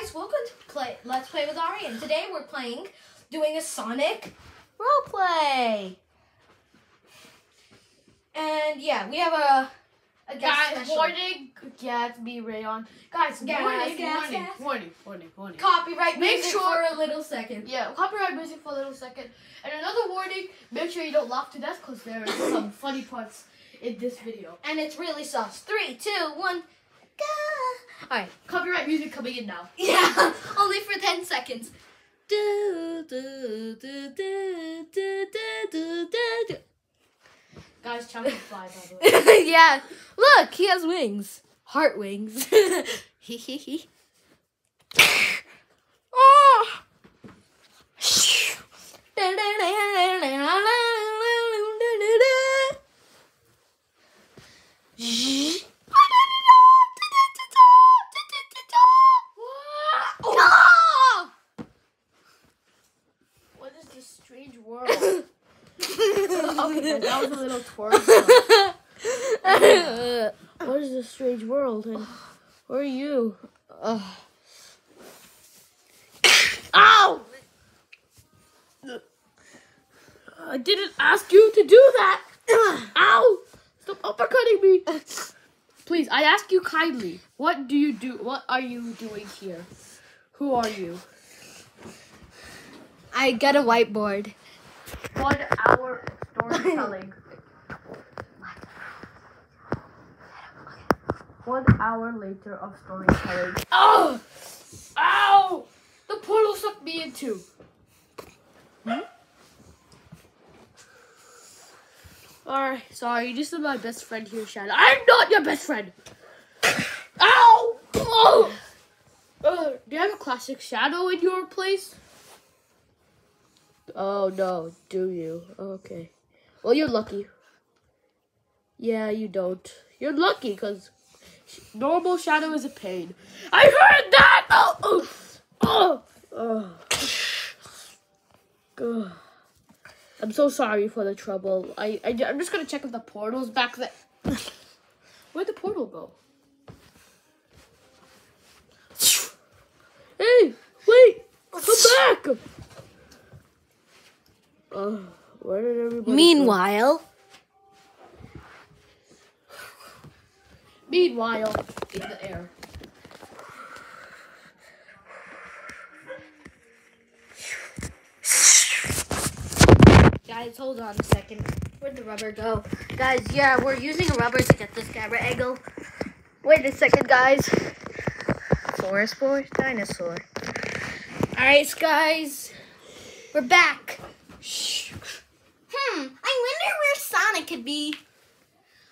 guys, welcome to play Let's Play with Ari, and today we're playing, doing a Sonic role play. And yeah, we have a, a guest Guys, special. warning, Gatsby Rayyan. Guys, Gas, warning, gas, warning, gas. warning, warning, warning. Copyright Make music sure- for a little second. Yeah, copyright music for a little second. And another warning, make sure you don't laugh to death because there are some funny parts in this video. And it's really sus. Three, two, one, go! Alright. Copyright music coming in now. Yeah, only for 10 seconds. Guys, Chunky fly, by the way. yeah. Look, he has wings. Heart wings. Hee hee hee. Oh. A little. What is this strange world? And where are you? Ugh. Ow! I didn't ask you to do that. Ow! Stop uppercutting me. Please, I ask you kindly. What do you do? What are you doing here? Who are you? I got a whiteboard. One hour storytelling. One hour later of storytelling. Oh! Ow! The portal sucked me into. Alright, sorry, this is my best friend here, Shadow. I'm not your best friend! Ow! Oh! Uh, do you have a classic shadow in your place? Oh no, do you? Okay. Well, you're lucky. Yeah, you don't. You're lucky because normal shadow is a pain. I heard that! Oh! Oh! Oh! oh. I'm so sorry for the trouble. I, I, I'm just gonna check if the portal's back there. Where'd the portal go? Hey! Wait! Come back! Uh, where did everybody go? Meanwhile, in the air. guys, hold on a second. Where'd the rubber go? Guys, yeah, we're using a rubber to get this camera angle. Wait a second, guys. Forest boy, dinosaur. Alright, guys. We're back. Hmm, I wonder where Sonic could be.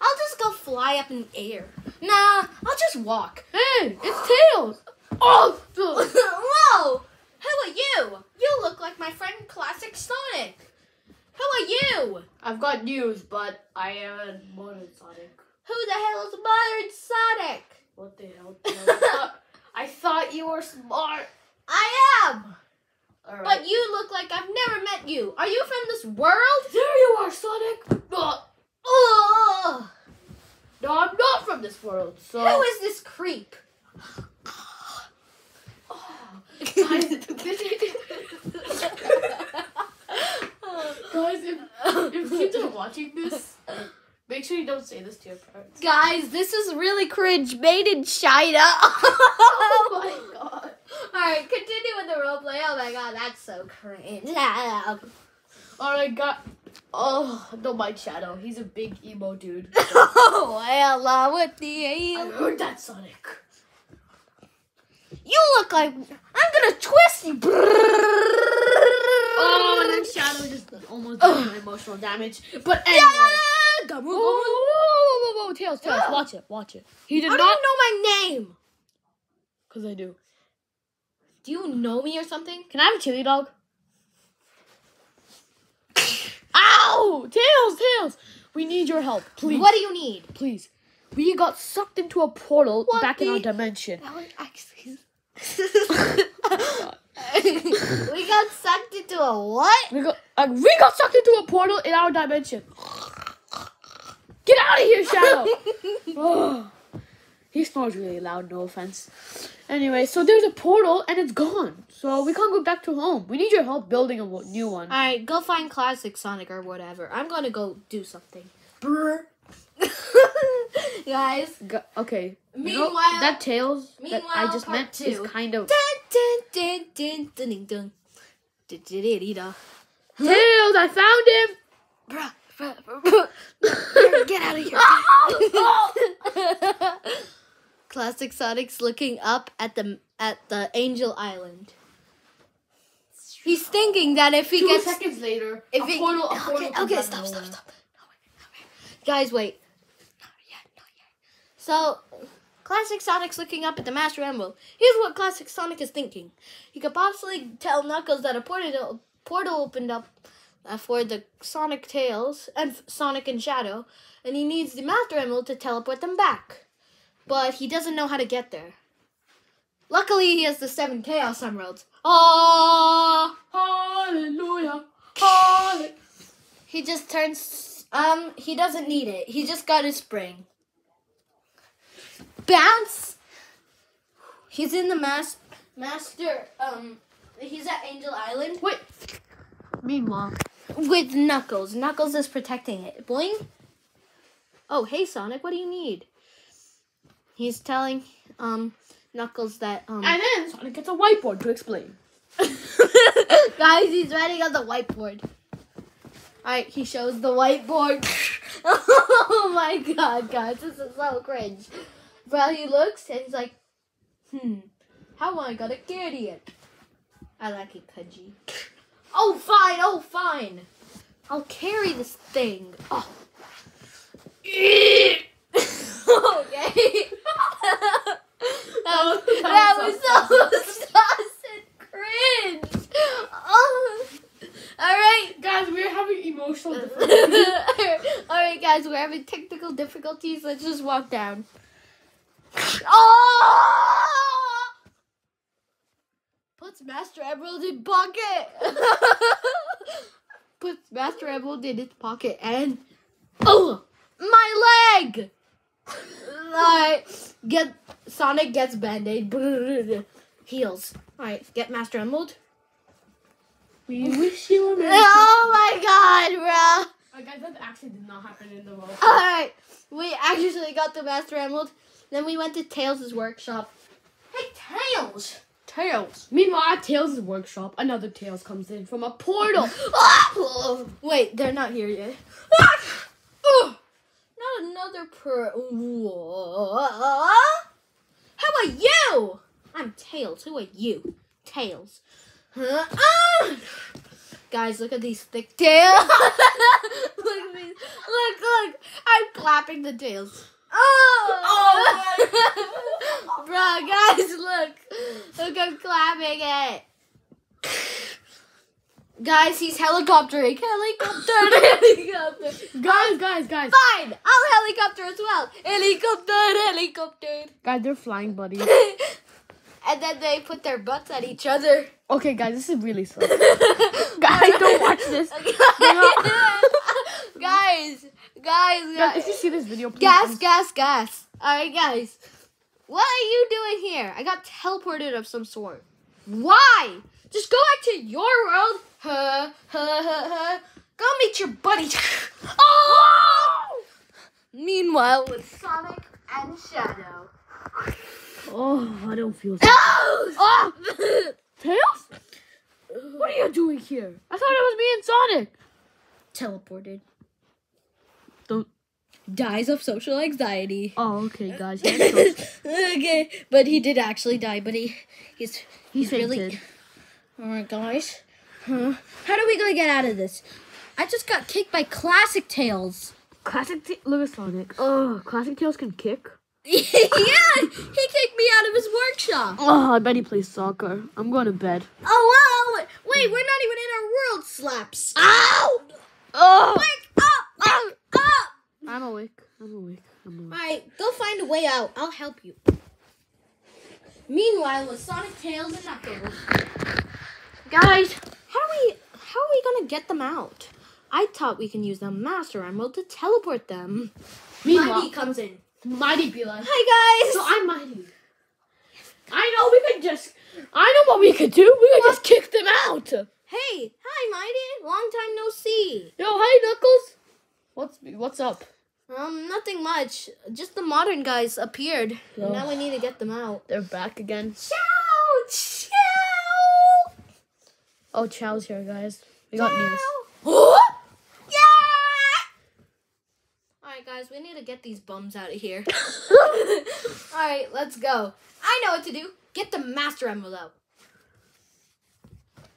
I'll just go fly up in the air. Nah, I'll just walk. Hey, it's Tails! Oh! Whoa! Who are you? You look like my friend Classic Sonic. Who are you? I've got news, but I am modern Sonic. Who the hell is modern Sonic? What the hell? I thought, I thought you were smart. I am. But you look like I've never met you. Are you from this world? there you are, Sonic! Ugh. Ugh. No, I'm not from this world, so. Who is this creep? Guys, Guys, if, if kids are watching this, make sure you don't say this to your parents. Guys, this is really cringe. Made in China. Oh my god. Alright, continue with the roleplay. Oh my god, that's so cringe. Alright, got. Oh, don't mind Shadow. He's a big emo dude. oh, well, uh, with the I heard that, Sonic. You look like I'm gonna twist you. Oh, and then Shadow just almost did my emotional damage. But anyway. Gamu, Whoa, whoa, whoa, whoa, whoa, Tails, Tails, watch it, watch it. He did do not. know my name? Because I do. Do you know me or something? Can I have a chili dog? Ow! Tails, Tails! We need your help, please. What do you need? Please. We got sucked into a portal What back in our the- dimension. actually. we got sucked into a what? We got uh, we got sucked into a portal in our dimension. Get out of here, Shadow! He snores really loud, no offense. Anyway, so there's a portal and it's gone. So we can't go back to home. We need your help building a new one. Alright, go find Classic Sonic or whatever. I'm gonna go do something. Brr. Guys. Go- okay. You know, Meanwhile- that tails that I just meant is two. kind of Dun, dun, dun, dun, tails. I found him. Bruh, bruh, bruh, bruh. Get out of here. Oh, oh. Classic Sonic's looking up at the at the Angel Island. He's thinking that if he Two gets seconds later, if a he, portal. A okay, portal okay, out stop, stop, stop. No, wait, no, wait. Guys, wait. Not yet, not yet. So, Classic Sonic's looking up at the Master Emerald. Here's what Classic Sonic is thinking. He could possibly tell Knuckles that a portal portal opened up uh, for the Sonic Tails and Sonic and Shadow, and he needs the Master Emerald to teleport them back. But he doesn't know how to get there. Luckily, he has the seven Chaos Emeralds. Oh! Hallelujah. Hallelujah. He just turns. Um, he doesn't need it. He just got his spring. Bounce. He's in the mas- master. Um, he's at Angel Island Wait. Meanwhile, with Knuckles. Knuckles is protecting it. Boing. Oh, hey Sonic, what do you need? He's telling um Knuckles that um. and then Sonic gets a whiteboard to explain. Guys, he's writing on the whiteboard. Alright, he shows the whiteboard. oh my god, guys, this is so cringe. Well, he looks and he's like, hmm, how am I gonna carry it? I like it, Pudgy. Oh, fine, oh, fine. I'll carry this thing. Oh. okay. That was, that was so sus and cringe. Oh. All right. Guys, we're having emotional difficulties. All right, guys, we're having technical difficulties. Let's just walk down. Oh! Puts Master Emerald in pocket. Puts Master Emerald in his pocket and oh, my leg. Alright, get Sonic gets Band-Aid. Heals. Alright, get Master Emerald. we wish you were Oh my god, bro. Uh, guys, that actually did not happen in the world. Alright, we actually got the Master Emerald. Then we went to Tails' workshop. Hey, Tails! Tails. Meanwhile, at Tails' workshop, another Tails comes in from a portal. Ah! Wait, they're not here yet. Oh, not another per. How are you? I'm Tails. Who are you? Tails. Huh? Ah! Guys, look at these thick tails. look at these. Look, look. I'm clapping the tails. Oh! Bro, guys, look. Look, I'm clapping it. Guys, he's helicoptering. Helicopter, helicopter. guys, guys, guys. Fine, I'll helicopter as well. Helicopter, helicopter. Guys, they're flying buddies. and then they put their butts at each other. Okay, guys, this is really slow. Guys, don't watch this. guys, guys, Guys, if you see this video, please. Gas, gas, gas. Alright, guys. What are you doing here? I got teleported of some sort. Why? Just go back to your world. Huh, huh, huh, huh. Go meet your buddy. oh! Meanwhile, with Sonic and Shadow. Feel so. Oh! Tails? What are you doing here? I thought it was me and Sonic. Teleported. Don't. Dies of social anxiety. Oh, okay, guys. he okay, but he did actually die. But he, he's He he's really. All right, guys. Huh? How are we gonna get out of this? I just got kicked by Classic Tails. Classic. Ta- Look at Sonic. Oh, Classic Tails can kick. yeah, he kicked me out of his workshop. Oh, I bet he plays soccer. I'm going to bed. Oh, oh wow! Wait, we're not even in our world. Slaps. Ow! Oh! Wake up! Wake up! I'm awake. I'm awake. I'm awake. Alright, go find a way out. I'll help you. Meanwhile, with Sonic Tails and Knuckles. Guys, how are we how are we gonna get them out? I thought we can use the Master Emerald to teleport them. Meanwhile- comes in. Mighty be like. Hi guys. So I'm mighty. I know we could just. I know what we could do. We could just kick them out. hey, hi Mighty. Long time no see. Yo, hi Knuckles. What's what's up? Um, nothing much. Just the modern guys appeared. Oh. Now we need to get them out. They're back again. Ciao! Ciao! Oh, Chao's here, guys. We got news. yeah! Alright, guys, we need to get these bums out of here. Alright, let's go. I know what to do. Get the Master Emerald out.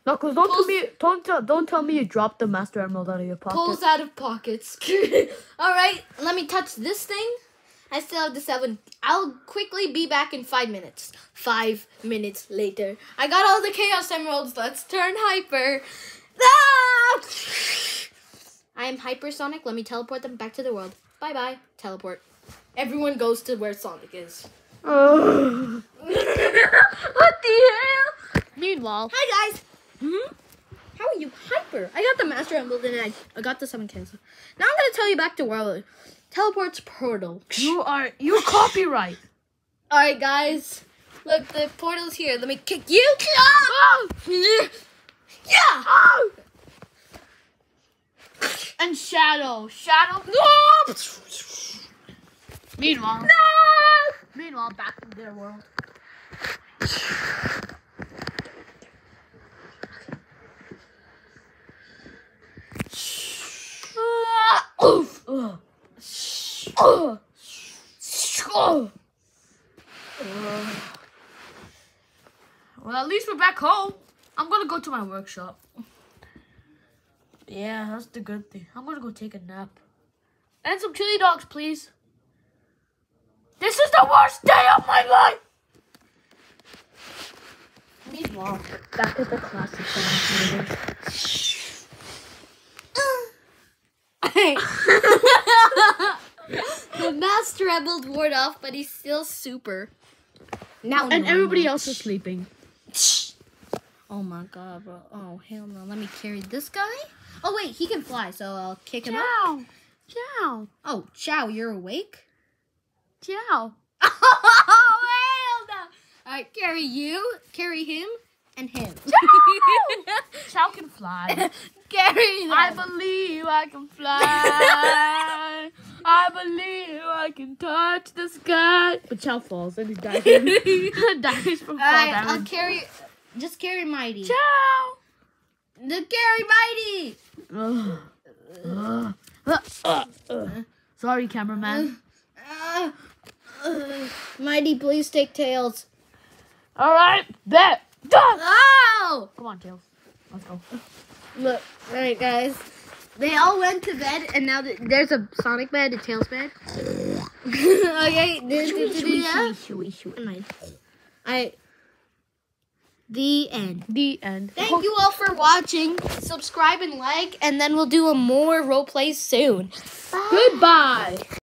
Knuckles, don't Pulls- tell me. Don't tell. Don't tell me you dropped the Master Emerald out of your pocket. Pulls out of pockets. Alright, let me touch this thing. I still have the seven. I'll quickly be back in five minutes. Five minutes later. I got all the Chaos Emeralds. Let's turn hyper. Ah! I am hypersonic. Let me teleport them back to the world. Bye bye. Teleport. Everyone goes to where Sonic is. What the hell? Meanwhile, Hi guys. Hmm? How are you hyper? I got the Master Emerald and I, I got the Summon Cancel. Now I'm gonna tell you back to world. Teleports portal. you are you copyright. All right, guys. Look, the portal's here. Let me kick you. Oh! Yeah. Oh! And Shadow, Shadow. No! Meanwhile, No. meanwhile, back in their world. Well, at least we're back home. I'm gonna go to my workshop. Yeah, that's the good thing. I'm gonna go take a nap. And some chili dogs, please. This is the worst day of my life! Meanwhile, back at the classic Sonic meeting. the Master Emerald ward off, but he's still super. Now And everybody normal. else is sleeping. Oh my god, bro. Oh hell no. Let me carry this guy. Oh wait, he can fly, so I'll kick him out. Ciao! Ciao! Oh, Chao, you're awake? Ciao! Oh hell no! Alright, carry you, carry him, and him. Chao can fly. carry them. I believe I can fly. I believe I can touch the sky. But Chao falls and he dies. dies from fall Alright, I'll carry. Just carry Mighty. Ciao! The Gary Mighty. Ugh. Ugh. Ugh. Sorry, cameraman. Uh, uh, Mighty, please take tails. All right, bet. Oh! Come on, Tails. Let's go. Look, alright, guys. They all went to bed, and now there's a Sonic bed, a Tails bed. okay, this is I. The end. The end. Thank you all for watching. Subscribe and like, and then we'll do a more role plays soon. Goodbye.